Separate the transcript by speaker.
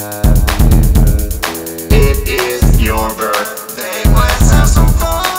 Speaker 1: It is your birthday, let's have some fun.